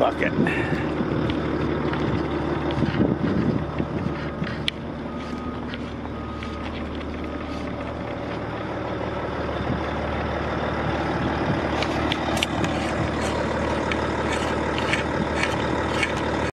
bucket.